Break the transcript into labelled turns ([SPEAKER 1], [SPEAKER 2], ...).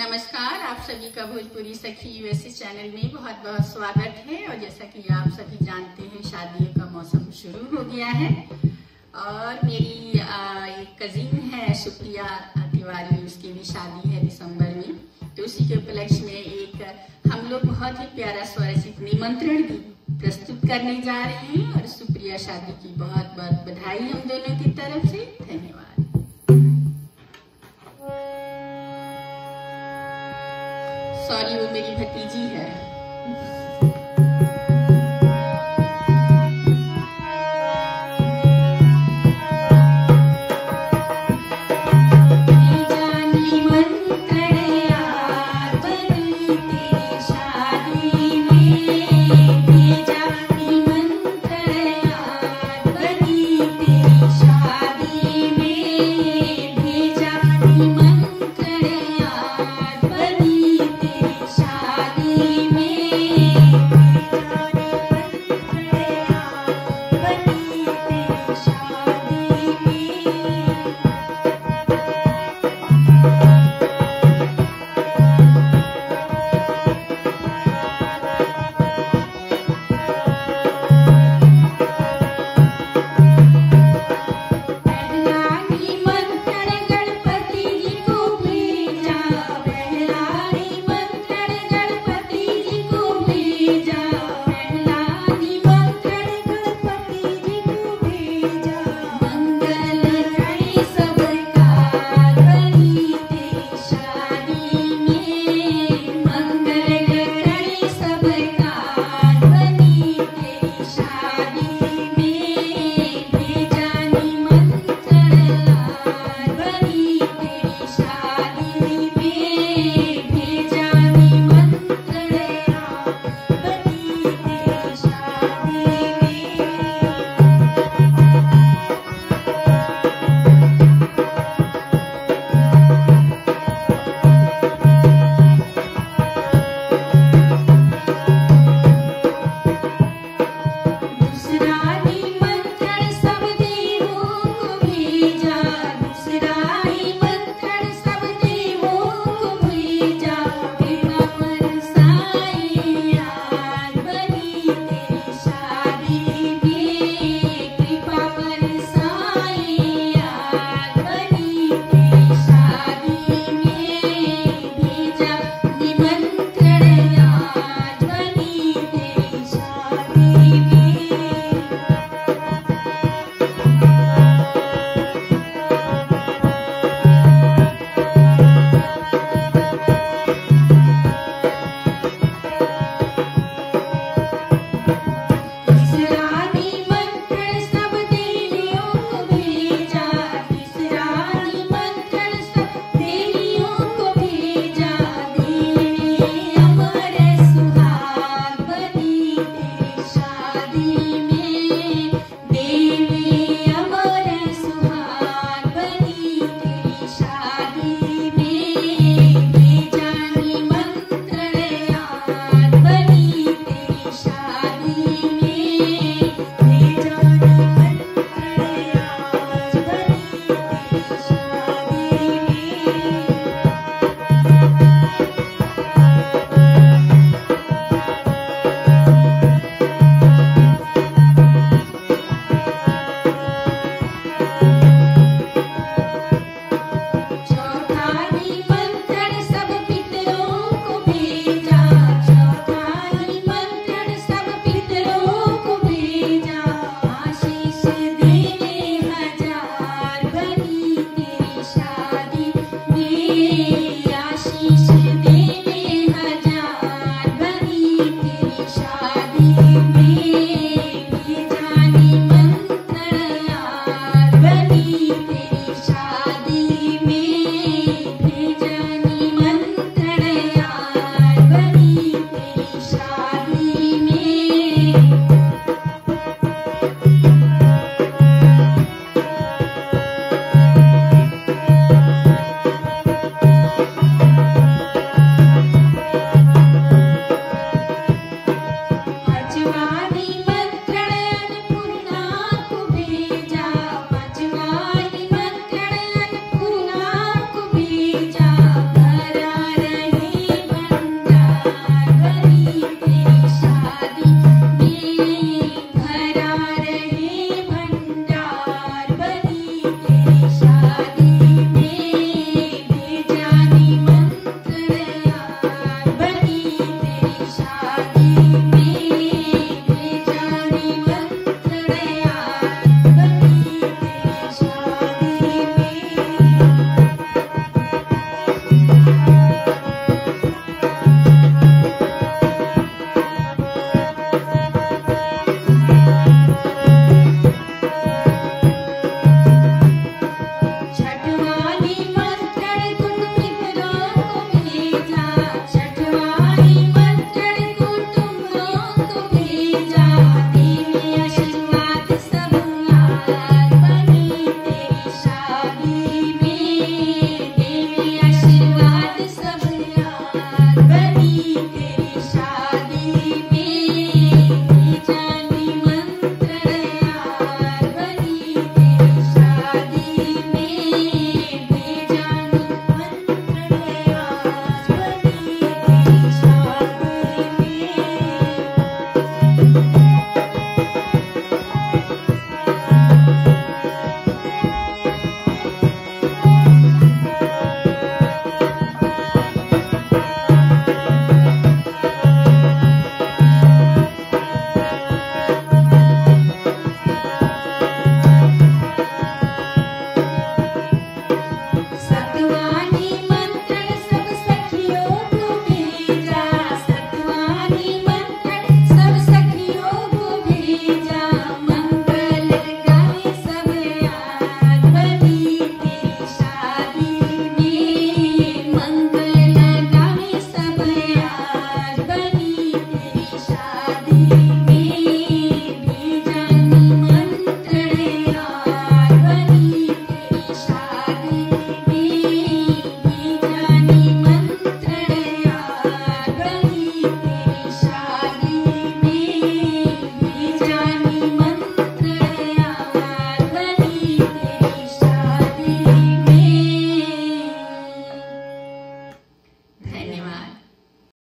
[SPEAKER 1] नमस्कार, आप सभी का भोजपुरी सखी यूएसए चैनल में बहुत बहुत स्वागत है। और जैसा कि आप सभी जानते हैं, शादियों का मौसम शुरू हो गया है। और मेरी एक कजिन है सुप्रिया तिवारी, उसकी भी शादी है दिसंबर में। तो उसी के उपलक्ष्य में एक, हम लोग बहुत ही प्यारा स्वरचित निमंत्रण भी प्रस्तुत करने जा रहे हैं। और सुप्रिया शादी की बहुत बहुत बधाई हम दोनों की तरफ़ से। धन्यवाद। सॉरी वो मेरी भतीजी है।